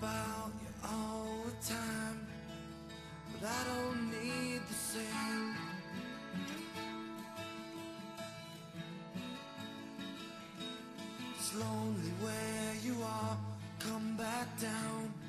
about you all the time, but I don't need the same. It's lonely where you are, come back down.